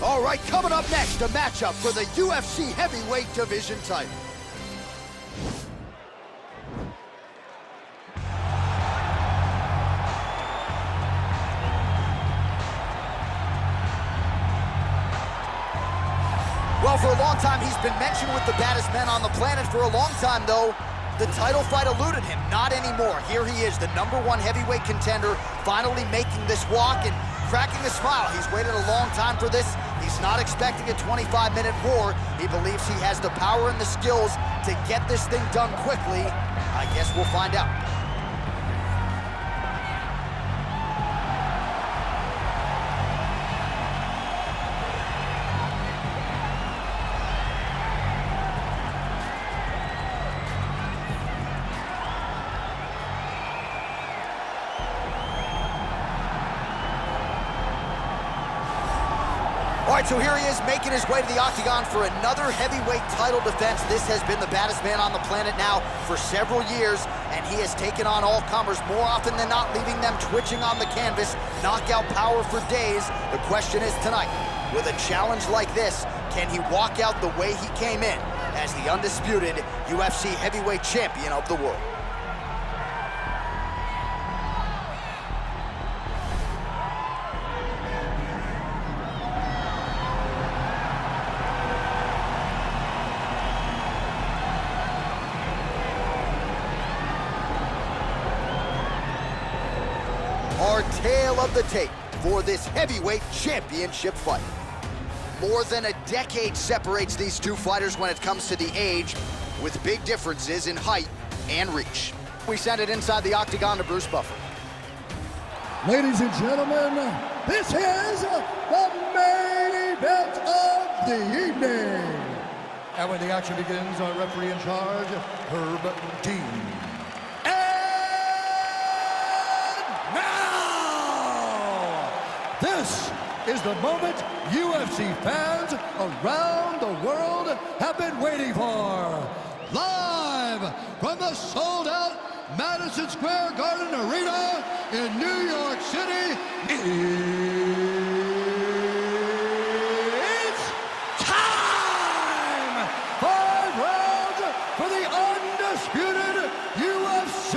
All right, coming up next, a matchup for the UFC Heavyweight Division title. Well, for a long time, he's been mentioned with the baddest men on the planet. For a long time, though, the title fight eluded him. Not anymore. Here he is, the number one heavyweight contender, finally making this walk and cracking a smile. He's waited a long time for this. He's not expecting a 25-minute war. He believes he has the power and the skills to get this thing done quickly. I guess we'll find out. Is making his way to the octagon for another heavyweight title defense. This has been the baddest man on the planet now for several years, and he has taken on all comers more often than not, leaving them twitching on the canvas. Knockout power for days. The question is tonight, with a challenge like this, can he walk out the way he came in as the undisputed UFC heavyweight champion of the world? The tape for this heavyweight championship fight. More than a decade separates these two fighters when it comes to the age, with big differences in height and reach. We send it inside the octagon to Bruce Buffer. Ladies and gentlemen, this is the main event of the evening. And when the action begins, our referee in charge, Herb Dean. And now, this is the moment UFC fans around the world have been waiting for. Live from the sold-out Madison Square Garden Arena in New York City, it's time! Five rounds for the undisputed UFC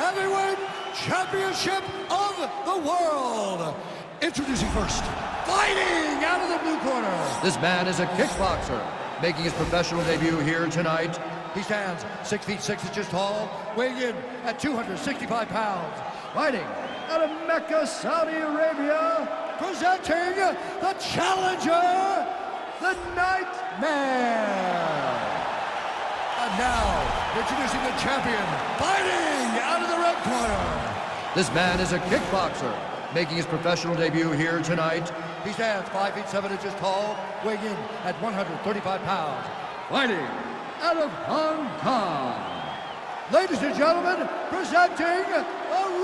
Heavyweight Championship of the World. Introducing first, fighting out of the blue corner. This man is a kickboxer, making his professional debut here tonight. He stands six feet six inches tall, weighing in at 265 pounds. Fighting out of Mecca, Saudi Arabia, presenting the challenger, the Nightmare. And now, introducing the champion, fighting out of the red corner. This man is a kickboxer, making his professional debut here tonight. He stands five feet seven inches tall, weighing in at 135 pounds. Fighting out of Hong Kong. Ladies and gentlemen, presenting the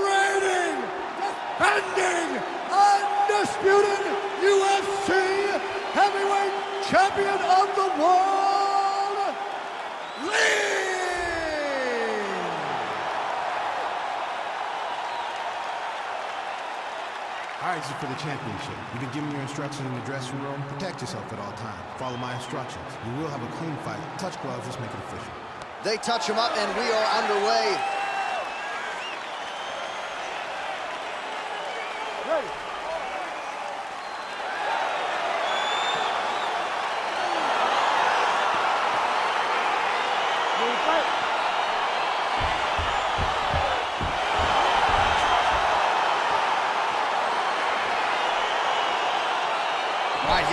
reigning, defending, undisputed UFC heavyweight champion of the world, Lee! This is for the championship. You've been given your instructions in the dressing room. Protect yourself at all times. Follow my instructions. You will have a clean fight. Touch gloves. Let's make it official. They touch him up, and we are underway.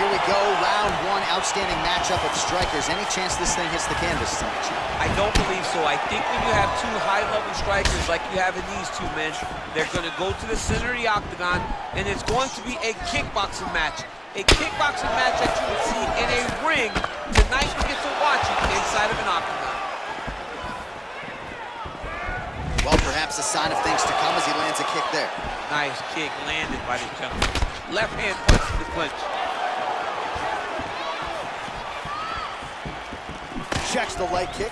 Here we go. Round one, outstanding matchup of strikers. Any chance this thing hits the canvas tonight, Chief? I don't believe so. I think when you have two high-level strikers like you have in these two men, they're going to go to the center of the octagon, and it's going to be a kickboxing match. A kickboxing match that you would see in a ring tonight you get to watch it inside of an octagon. Well, perhaps a sign of things to come as he lands a kick there. Nice kick landed by this gentleman. Left hand punch to the clinch. Checks the leg kick.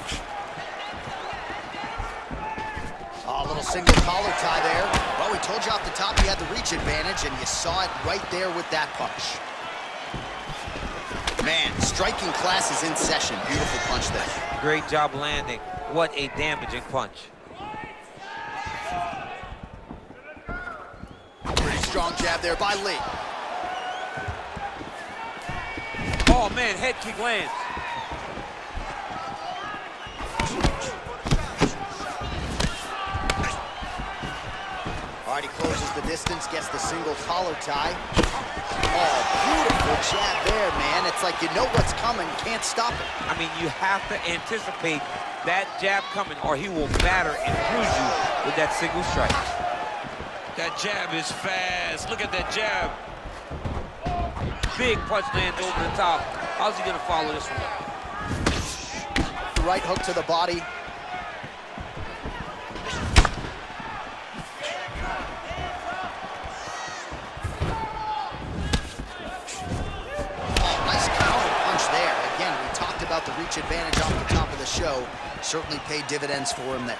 Oh, a little single collar tie there. Well, we told you off the top he had the reach advantage, and you saw it right there with that punch. Man, striking class is in session. Beautiful punch there. Great job landing. What a damaging punch. Pretty strong jab there by Lee. Oh man, head kick lands. All right, he closes the distance, gets the single collar tie. Oh, beautiful jab there, man. It's like you know what's coming, can't stop it. I mean, you have to anticipate that jab coming or he will batter and bruise you with that single strike. That jab is fast. Look at that jab. Big punch lands over the top. How's he gonna follow this one up? Right hook to the body. Oh, nice counter punch there. Again, we talked about the reach advantage off the top of the show. Certainly paid dividends for him there.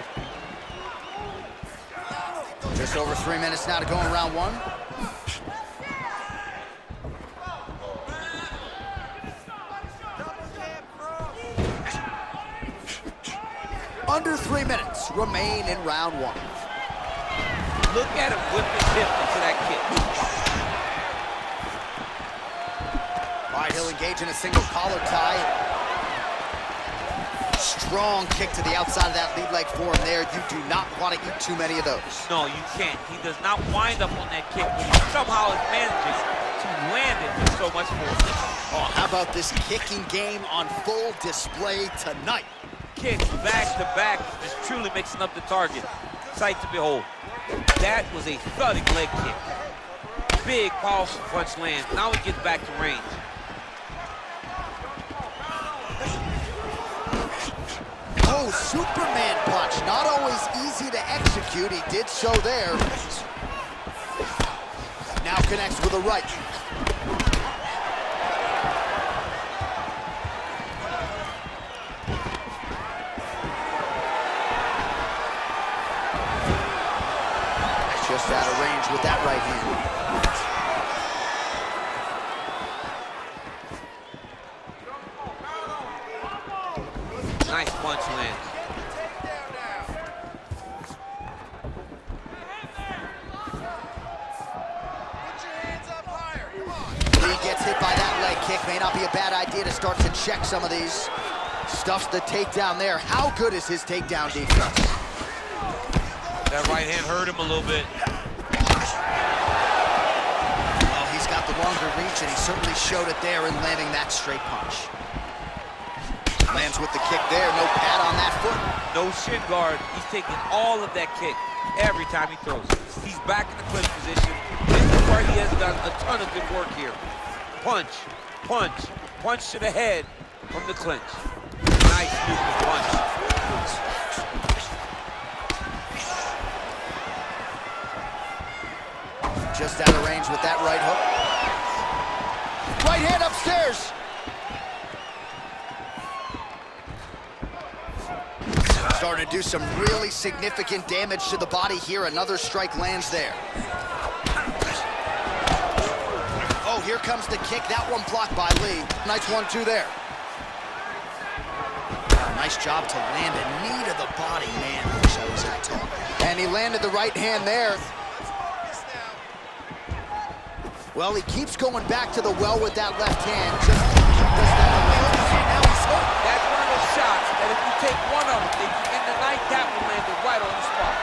Just over three minutes now to go in round one. Under three minutes remain in round one. Look at him whip his hip into that kick. All right, he'll engage in a single collar tie. Strong kick to the outside of that lead leg for him there. You do not want to eat too many of those. No, you can't. He does not wind up on that kick, but he somehow is managing to land it with so much force. Oh, how about this kicking game on full display tonight? Kicks back to back, just truly mixing up the target. Sight to behold. That was a thudding leg kick. Big, powerful punch lands. Now he gets back to range. Superman punch. Not always easy to execute. He did so there. Now connects with a right. The takedown there. How good is his takedown defense? That right hand hurt him a little bit. Well, he's got the longer reach, and he certainly showed it there in landing that straight punch. Lands with the kick there. No pad on that foot. No shin guard. He's taking all of that kick every time he throws. He's back in the clinch position. This is where he has done a ton of good work here. Punch, punch, punch to the head from the clinch. Nice movement punch. Just out of range with that right hook. Right hand upstairs. Starting to do some really significant damage to the body here. Another strike lands there. Oh, here comes the kick. That one blocked by Lee. Nice one-two there. Nice job to land a knee to the body. Man, I wish I was that tall. And he landed the right hand there. Well, he keeps going back to the well with that left hand. Just does that now he's hurt. That's one of those shots that if you take one of them, if you end the night, that one landed right on the spot.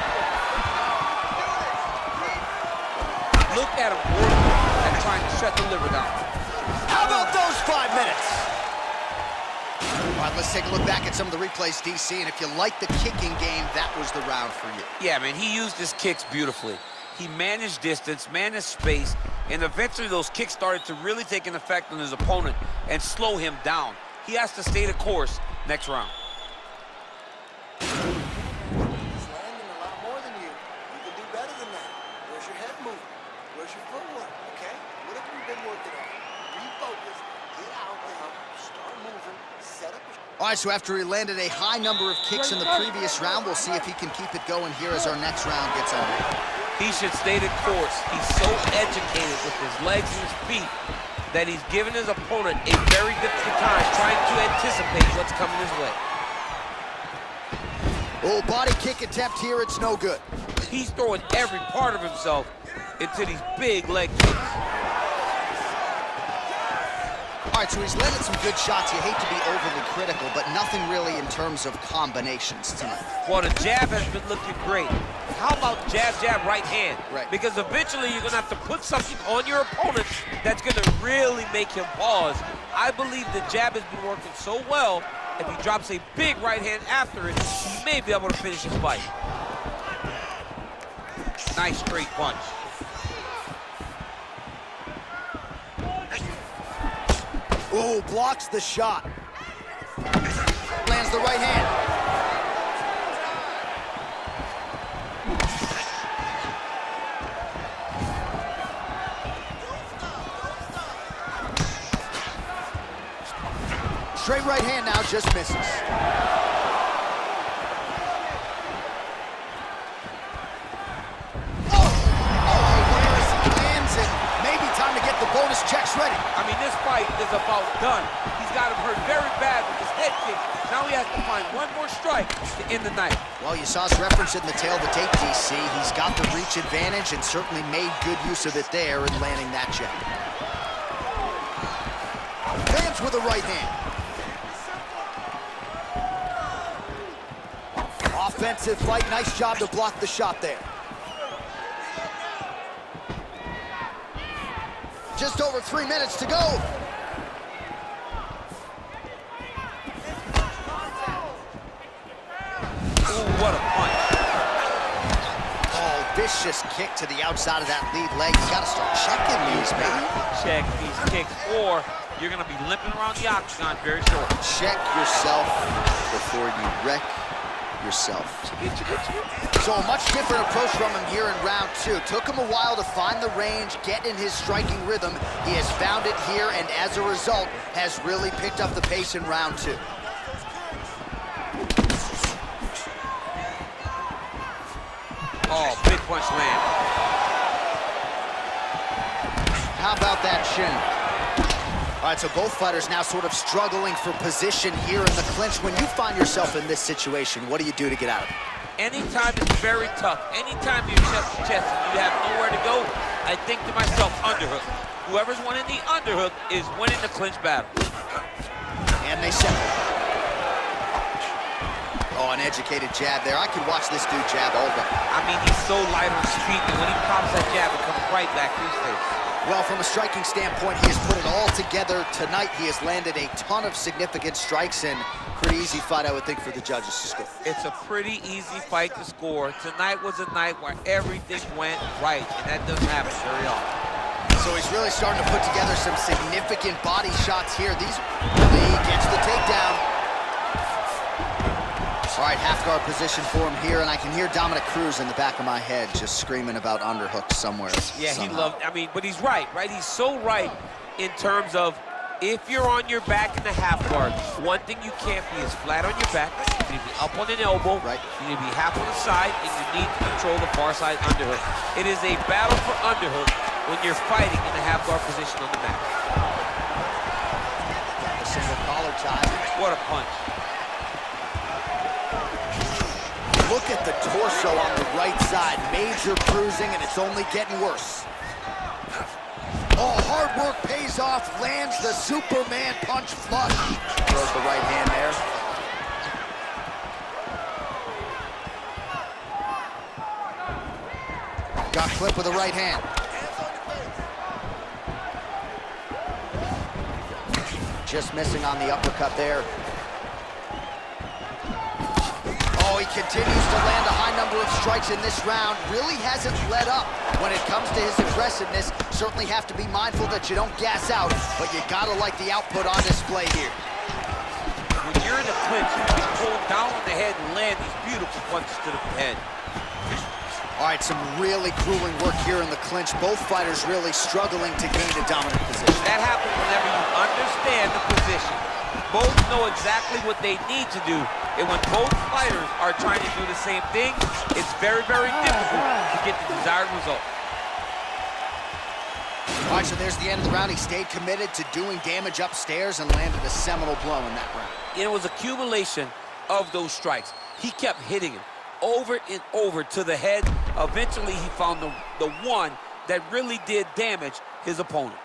Look at him working and trying to shut the liver down. How about those five minutes? All right, let's take a look back at some of the replays, DC. And if you like the kicking game, that was the round for you. Yeah, man, he used his kicks beautifully. He managed distance, managed space, and eventually those kicks started to really take an effect on his opponent and slow him down. He has to stay the course next round. He's landing a lot more than you. You can do better than that. Where's your head moving? Where's your footwork? Okay? What have you been working on? Refocus. Get out now. Start moving. Set up your... All right, so after he landed a high number of kicks in the previous round, we'll see if he can keep it going here as our next round gets underway. He should stay the course. He's so educated with his legs and his feet that he's given his opponent a very difficult time trying to anticipate what's coming his way. Oh, body kick attempt here, it's no good. He's throwing every part of himself into these big leg kicks. All right, so he's landed some good shots. You hate to be overly critical, but nothing really in terms of combinations tonight. Well, the jab has been looking great. How about jab, jab, right hand? Right. Because eventually you're going to have to put something on your opponent that's going to really make him pause. I believe the jab has been working so well, if he drops a big right hand after it, he may be able to finish his fight. Nice straight punch. Ooh, blocks the shot. Lands the right hand. Straight right hand now, just misses. Oh! Oh, whereas lands it, maybe time to get the bonus checks ready. I mean, this fight is about done. He's got him hurt very bad with his head kick. Now he has to find one more strike to end the night. Well, you saw us reference it in the tale of the tape, DC. He's got the reach advantage and certainly made good use of it there in landing that jab. Lands with a right hand. Offensive fight, nice job to block the shot there. Just over three minutes to go. What a punch. Oh, vicious kick to the outside of that lead leg. You gotta start checking these, man. Check these kicks, or you're going to be limping around the octagon very short. Check yourself before you wreck yourself. So a much different approach from him here in round two. Took him a while to find the range, get in his striking rhythm. He has found it here, and as a result, has really picked up the pace in round two. Oh, big punch land. How about that shin? All right, so both fighters now sort of struggling for position here in the clinch. When you find yourself in this situation, what do you do to get out of it? Anytime it's very tough, anytime you're chest to chest and you have nowhere to go, I think to myself, underhook. Whoever's winning the underhook is winning the clinch battle. And they separate. Oh, an educated jab there. I could watch this dude jab all day. I mean, he's so light on his feet, and when he pops that jab, it comes right back to his face. Well, from a striking standpoint, he has put it all together. Tonight, he has landed a ton of significant strikes and pretty easy fight, I would think, for the judges to score. It's a pretty easy fight to score. Tonight was a night where everything went right, and that doesn't happen very often. So he's really starting to put together some significant body shots here. These, he gets the takedown. Right, half guard position for him here, and I can hear Dominick Cruz in the back of my head just screaming about underhooks somewhere. Yeah, he loved, I mean, but he's right, right? He's so right in terms of if you're on your back in the half guard, one thing you can't be is flat on your back. You need to be up on an elbow. Right. You need to be half on the side, and you need to control the far side underhook. It is a battle for underhook when you're fighting in the half guard position on the mat. A single collar tie. What a punch. Look at the torso on the right side. Major bruising, and it's only getting worse. Oh, hard work pays off. Lands the Superman punch flush. Throws the right hand there. Got clipped with the right hand. Just missing on the uppercut there. Continues to land a high number of strikes in this round. Really hasn't let up when it comes to his aggressiveness. Certainly have to be mindful that you don't gas out, but you gotta like the output on display here. When you're in a clinch, you can pull down on the head and land these beautiful punches to the head. All right, some really grueling work here in the clinch. Both fighters really struggling to gain a dominant position. That happens whenever you understand the position. Both know exactly what they need to do. And when both fighters are trying to do the same thing, it's very, very difficult to get the desired result. All right, so there's the end of the round. He stayed committed to doing damage upstairs and landed a seminal blow in that round. It was accumulation of those strikes. He kept hitting him over and over to the head. Eventually, he found the, the one that really did damage his opponent.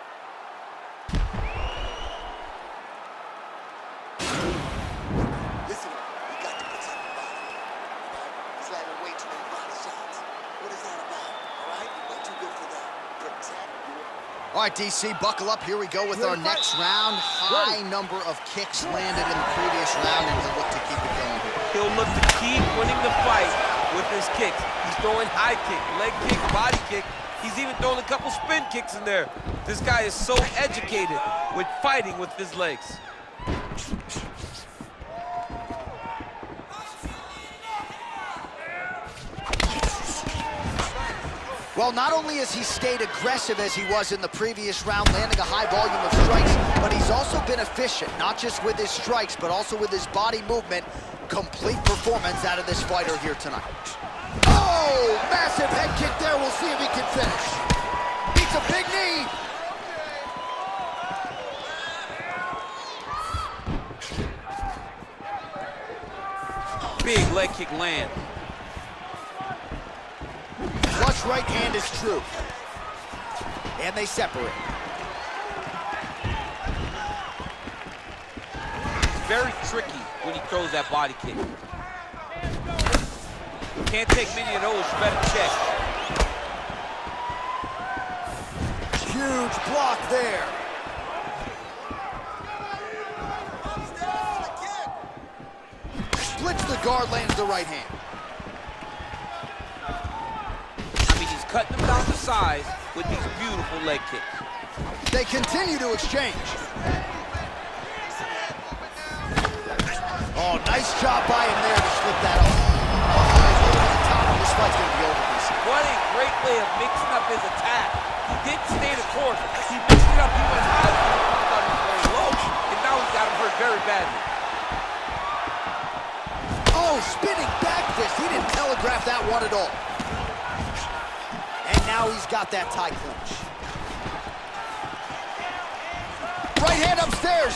Listen, we got to protect the body. Right? He's landing way too many body shots. What is that about? All right? You're way too good for that. Protect your All right, DC, buckle up. Here we go with our next round. High number of kicks landed in the previous round, and he'll look to keep it going here. He'll look to keep winning the fight with his kicks. He's throwing high kick, leg kick, body kick. He's even throwing a couple spin kicks in there. This guy is so educated with fighting with his legs. Well, not only has he stayed aggressive as he was in the previous round, landing a high volume of strikes, but he's also been efficient, not just with his strikes, but also with his body movement. Complete performance out of this fighter here tonight. Oh, massive head kick there. We'll see if he can finish. Beats a big knee. Big leg kick land. Flush right hand is true. And they separate. Very tricky when he throws that body kick. Can't take many of those, you better check. Huge block there. Splits the guard, lands the right hand. Cutting them down to size with these beautiful leg kicks. They continue to exchange. Oh, nice job by him there to slip that off. Oh, he's looking at the top, and this fight's gonna be over, What a great way of mixing up his attack. He didn't stay the course. He mixed it up. He went high. He thought he was going low. And now he's got him hurt very badly. Oh, spinning back fist. He didn't telegraph that one at all. Now he's got that tie clinch. Right hand upstairs.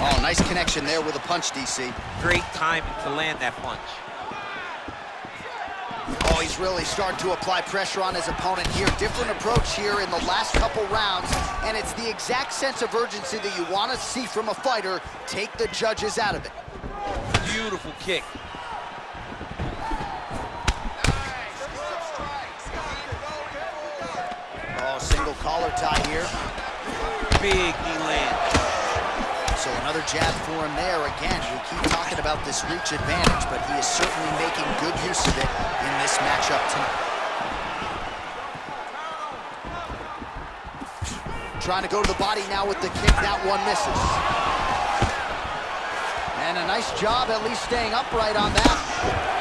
Oh, nice connection there with a punch, DC. Great timing to land that punch. Oh, he's really starting to apply pressure on his opponent here. Different approach here in the last couple rounds, and it's the exact sense of urgency that you want to see from a fighter. Take the judges out of it. Beautiful kick. Oh, single collar tie here. Big knee. So another jab for him there. Again, we keep talking about this reach advantage, but he is certainly making good use of it in this matchup tonight. Trying to go to the body now with the kick. That one misses. And a nice job at least staying upright on that.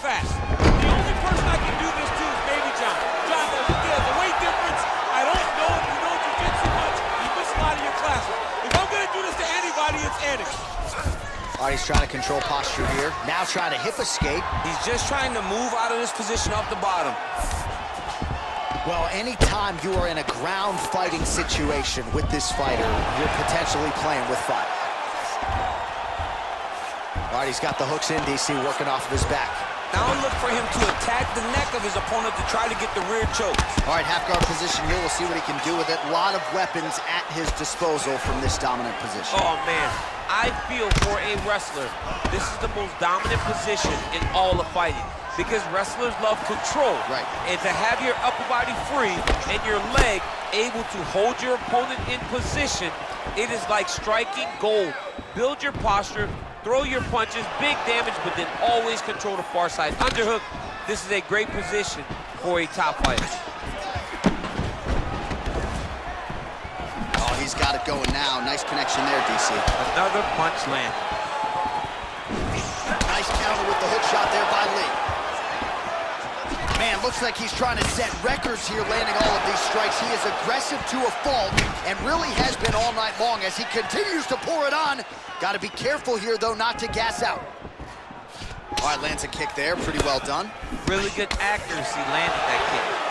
Fast. The only person I can do this to is Baby John. John, there's, there's a weight difference. I don't know if you know jiu-jitsu much. You miss a lot of your classes. If I'm going to do this to anybody, it's Eddie. All right, he's trying to control posture here. Now trying to hip escape. He's just trying to move out of this position off the bottom. Well, anytime you are in a ground fighting situation with this fighter, you're potentially playing with fire. All right, he's got the hooks in, DC, working off of his back. Now look for him to attack the neck of his opponent to try to get the rear choke. All right, half guard position here. We'll see what he can do with it. A lot of weapons at his disposal from this dominant position. Oh, man. I feel for a wrestler, this is the most dominant position in all of fighting because wrestlers love control. Right. And to have your upper body free and your leg able to hold your opponent in position, it is like striking gold. Build your posture, throw your punches, big damage, but then always control the far side. Underhook, this is a great position for a top fighter. Oh, he's got it going now. Nice connection there, DC. Another punch land. Nice counter with the hook shot there by Lee. Man, looks like he's trying to set records here, landing all of these strikes. He is aggressive to a fault and really has been all night long as he continues to pour it on. Got to be careful here, though, not to gas out. All right, lands a kick there. Pretty well done. Really good accuracy landed that kick.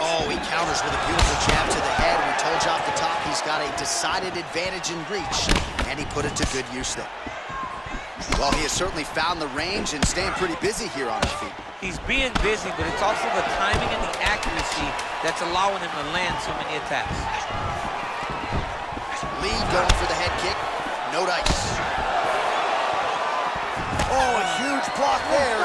Oh, he counters with a beautiful jab to the head. We told you off the top he's got a decided advantage in reach, and he put it to good use there. Well, he has certainly found the range and staying pretty busy here on his feet. He's being busy, but it's also the timing and the accuracy that's allowing him to land so many attacks. Lee going for the head kick. No dice. Oh, a huge block oh, there.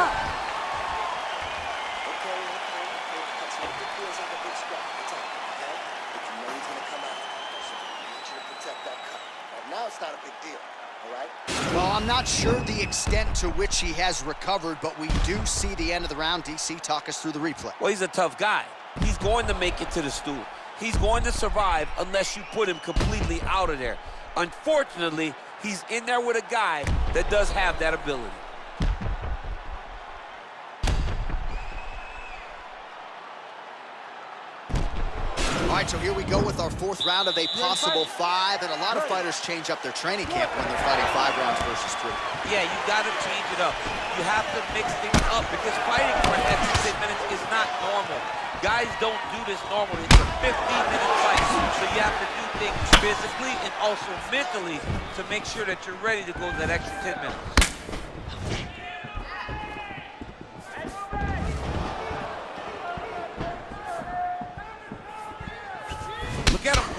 Okay, okay, okay. That's what it feels like a big strike. Protect him, okay? But you know he's gonna come out. So I need you to protect that cut. Right now it's not a big deal, all right? Well, I'm not sure the extent to which he has recovered, but we do see the end of the round. DC, talk us through the replay. Well, he's a tough guy. He's going to make it to the stool. He's going to survive unless you put him completely out of there. Unfortunately, he's in there with a guy that does have that ability. All right, so here we go with our fourth round of a possible five, and a lot of fighters change up their training camp when they're fighting five rounds versus three. Yeah, you got to change it up. You have to mix things up because fighting for an extra 10 minutes is not normal. Guys don't do this normally. It's a 15-minute fight, so you have to do things physically and also mentally to make sure that you're ready to go to that extra 10 minutes.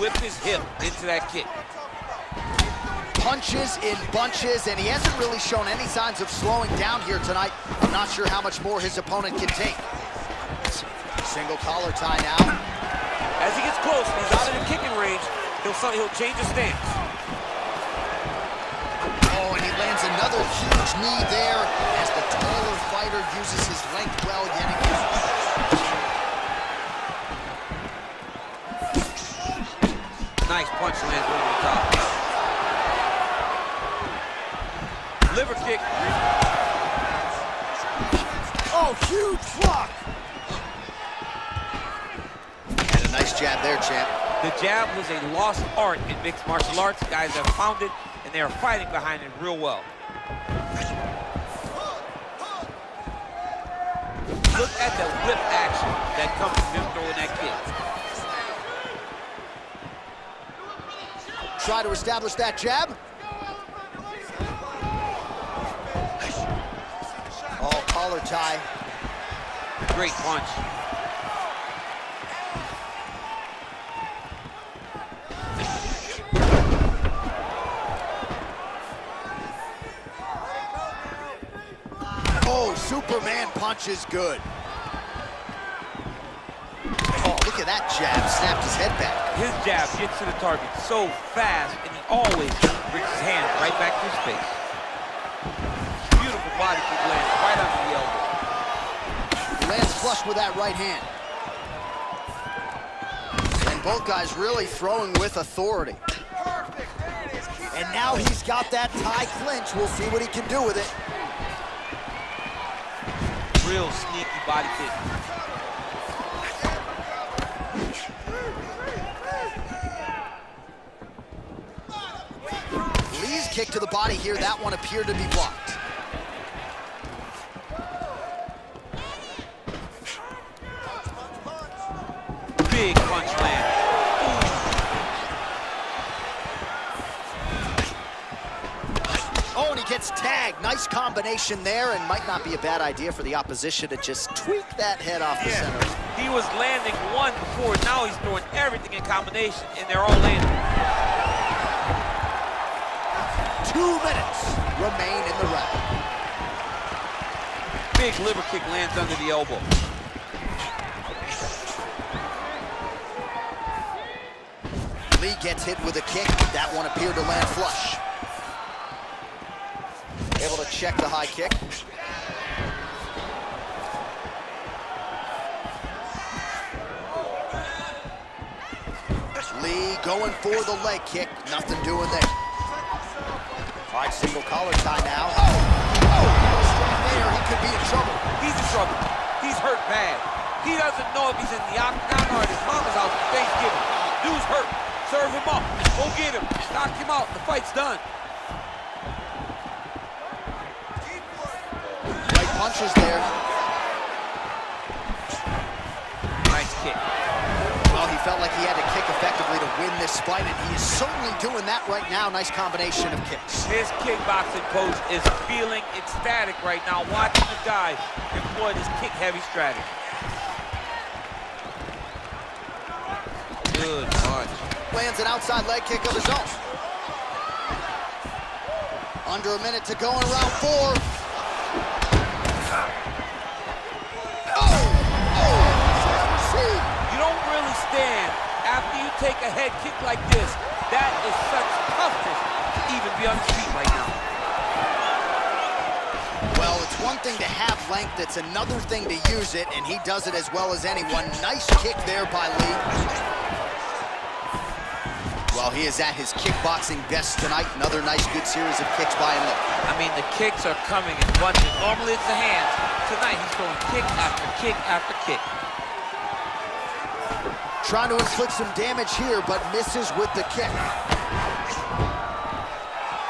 His hip into that kick. Punches in bunches, and he hasn't really shown any signs of slowing down here tonight. I'm not sure how much more his opponent can take. Single collar tie now. As he gets close, he's out of the kicking range, he'll, he'll change his stance. Oh, and he lands another huge knee there as the taller fighter uses his length well yet again. Nice punch lands over the top. Liver kick. Oh, huge block! And a nice jab there, champ. The jab was a lost art in mixed martial arts. Guys have found it, and they are fighting behind it real well. Look at the whip action that comes from him throwing that kick. Try to establish that jab. Oh, collar tie. Great punch. Oh, Superman punch is good. Oh, look at that jab. Snapped his head back. His jab gets to the target so fast, and he always brings his hand right back to his face. Beautiful body kick lands right under the elbow. He lands flush with that right hand. And both guys really throwing with authority. And now he's got that tie clinch. We'll see what he can do with it. Real sneaky body kick. Lee's kick to the body here, that one appeared to be blocked. Big punch land. Oh, and he gets tagged. Nice combination there, and might not be a bad idea for the opposition to just tweak that head off the center. He was landing one before, now he's throwing everything in combination, and they're all landing. Two minutes remain in the round. Big liver kick lands under the elbow. Lee gets hit with a kick. That one appeared to land flush. Able to check the high kick. Lee going for the leg kick. Nothing doing there. Right, single collar tie now. Oh! Oh! Straight there. He could be in trouble. He's in trouble. He's hurt bad. He doesn't know if he's in the octagon or at his mama's house for Thanksgiving. Dude's hurt. Serve him up. Go get him. Knock him out. The fight's done. Right punches there. Nice kick. Well, he felt like he had to kick effectively win this fight, and he is certainly doing that right now. Nice combination of kicks. His kickboxing coach is feeling ecstatic right now watching the guy employ this kick-heavy strategy. Good punch. Lands an outside leg kick of his own. Under a minute to go in round four. Oh! Oh! You don't really stand take a head kick like this. That is such toughness to even be on feet right now. Well, it's one thing to have length, it's another thing to use it, and he does it as well as anyone. Nice kick there by Lee. Well, he is at his kickboxing best tonight. Another nice, good series of kicks by him. I mean, the kicks are coming in bunches. Normally it's the hands. Tonight he's throwing kick after kick after kick. Trying to inflict some damage here, but misses with the kick.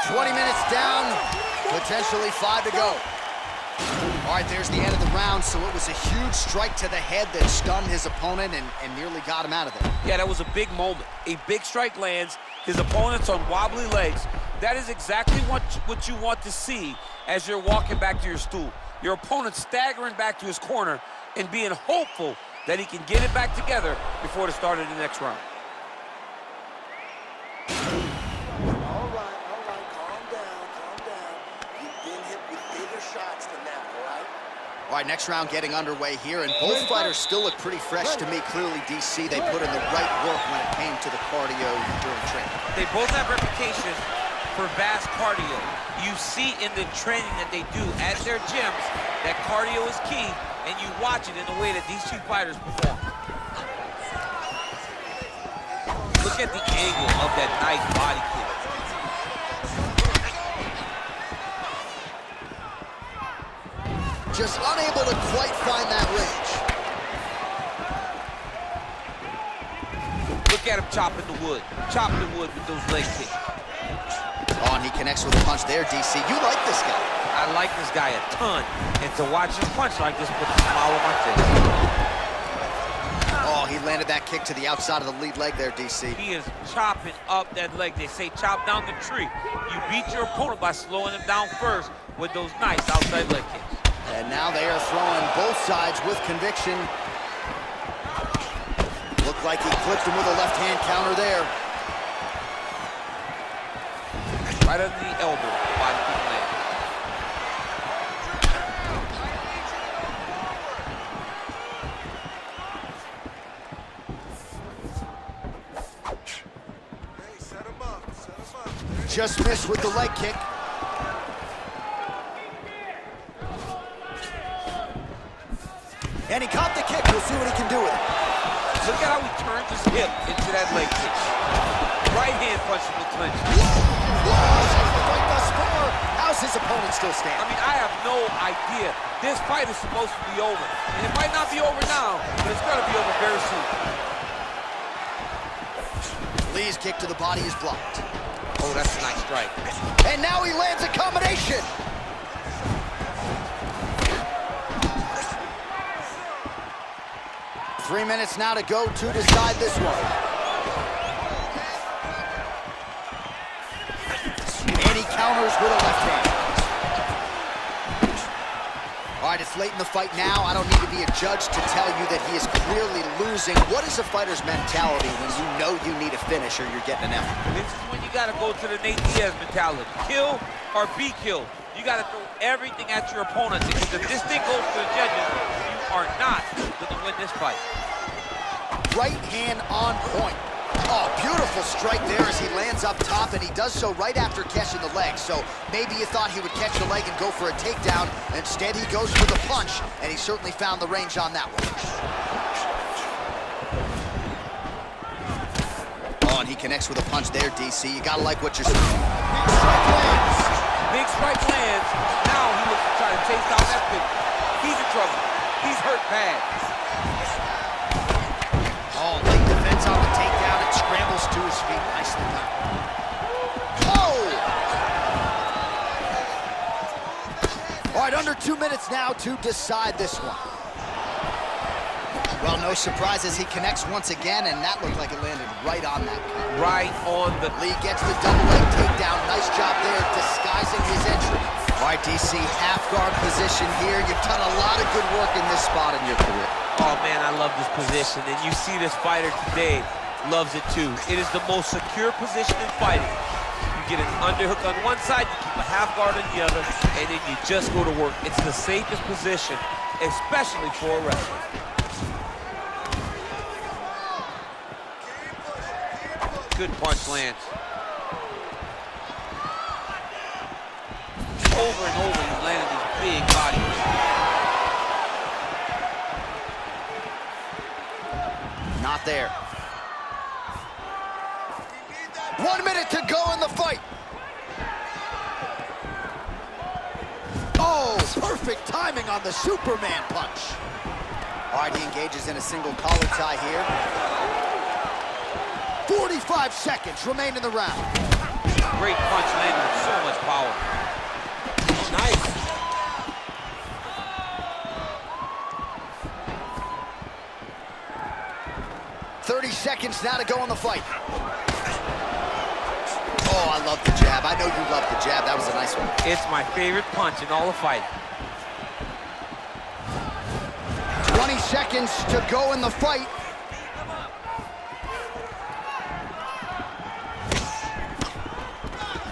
20 minutes down, potentially five to go. All right, there's the end of the round, so it was a huge strike to the head that stunned his opponent and, and nearly got him out of there. Yeah, that was a big moment. A big strike lands, his opponent's on wobbly legs. That is exactly what, what you want to see as you're walking back to your stool. Your opponent staggering back to his corner and being hopeful that he can get it back together before the start of the next round. All right, all right, calm down, calm down. You've been hit with bigger shots than that, all right? All right, next round getting underway here, and both fighters still look pretty fresh to me. Clearly, DC, they put in the right work when it came to the cardio during training. They both have reputation for vast cardio. You see in the training that they do at their gyms that cardio is key, and you watch it in the way that these two fighters perform. Look at the angle of that nice body kick. Just unable to quite find that range. Look at him chopping the wood. Chopping the wood with those leg kicks. Connects with a punch there, DC. You like this guy. I like this guy a ton, and to watch him punch like this puts a smile on my face. Oh, he landed that kick to the outside of the lead leg there, DC. He is chopping up that leg. They say chop down the tree. You beat your opponent by slowing him down first with those nice outside leg kicks. And now they are throwing both sides with conviction. Looked like he clipped him with a left hand counter there. Right under the elbow, body kick land. Hey, set him up, set him up. Just missed with the leg kick. And he caught the kick. We'll see what he can do with it. Look at how he turns his hip into that leg kick. Right hand punch in the clinch. Fight thus far. How's his opponent still standing? I mean, I have no idea. This fight is supposed to be over. And it might not be over now, but it's going to be over very soon. Lee's kick to the body is blocked. Oh, that's a nice strike. And now he lands a combination. Three minutes now to go to decide this one. In the fight now. I don't need to be a judge to tell you that he is clearly losing. What is a fighter's mentality when you know you need a finish or you're getting an F? This is when you got to go to the Nate Diaz mentality. Kill or be killed. You got to throw everything at your opponent because if this thing goes to the judges, you are not going to win this fight. Right hand on point. Oh, beautiful strike there as he lands up top, and he does so right after catching the leg. So maybe you thought he would catch the leg and go for a takedown. Instead, he goes for the punch, and he certainly found the range on that one. Oh, and he connects with a punch there, DC. You gotta like what you're seeing. Big strike lands. Big strike lands. Now he looks to try to chase down that pin. He's in trouble. He's hurt pad. His feet. Nicely done. Oh! All right, under two minutes now to decide this one. Well, no surprises. He connects once again, and that looked like it landed right on that cut. Right on the... Lee gets the double leg takedown. Nice job there, disguising his entry. All right, DC, half guard position here. You've done a lot of good work in this spot in your career. Oh, man, I love this position. And you see this fighter today loves it, too. It is the most secure position in fighting. You get an underhook on one side, you keep a half guard on the other, and then you just go to work. It's the safest position, especially for a wrestler. Good punch lands. Over and over, he's landing these big body Not there. One minute to go in the fight. Oh, perfect timing on the Superman punch. All right, he engages in a single collar tie here. 45 seconds remain in the round. Great punch landed with so much power. Nice. Thirty seconds now to go in the fight. I love the jab. I know you love the jab. That was a nice one. It's my favorite punch in all the fight. 20 seconds to go in the fight.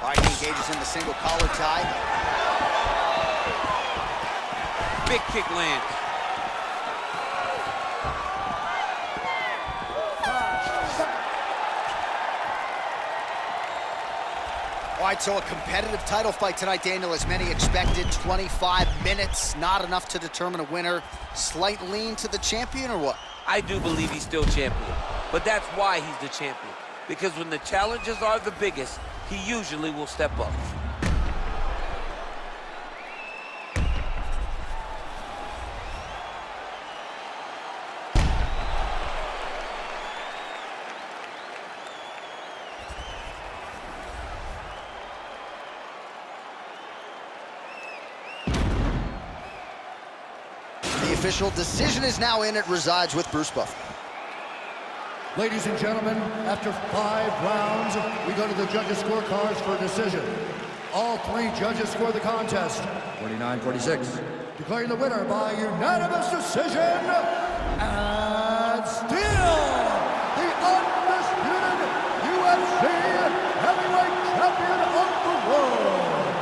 All right, he engages in the single collar tie. Big kick lands. Right, so a competitive title fight tonight, Daniel, as many expected. 25 minutes, not enough to determine a winner. Slight lean to the champion, or what? I do believe he's still champion, but that's why he's the champion. Because when the challenges are the biggest, he usually will step up. Official decision is now in. It resides with Bruce Buffer. Ladies and gentlemen, after five rounds, we go to the judges' scorecards for a decision. All three judges score the contest, 49-46. declaring the winner by unanimous decision, and still the undisputed UFC heavyweight champion of the world,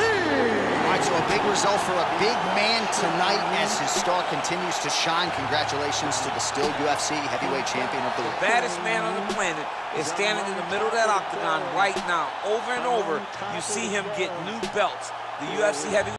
Lee All right, so a big result for a big man tonight as his star continues to shine. Congratulations to the still UFC heavyweight champion of the world. The Baddest man on the planet is standing in the middle of that octagon right now. Over and over, you see him get new belts. The UFC heavyweight